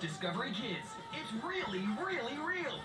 Discovery Kids. It's really, really real.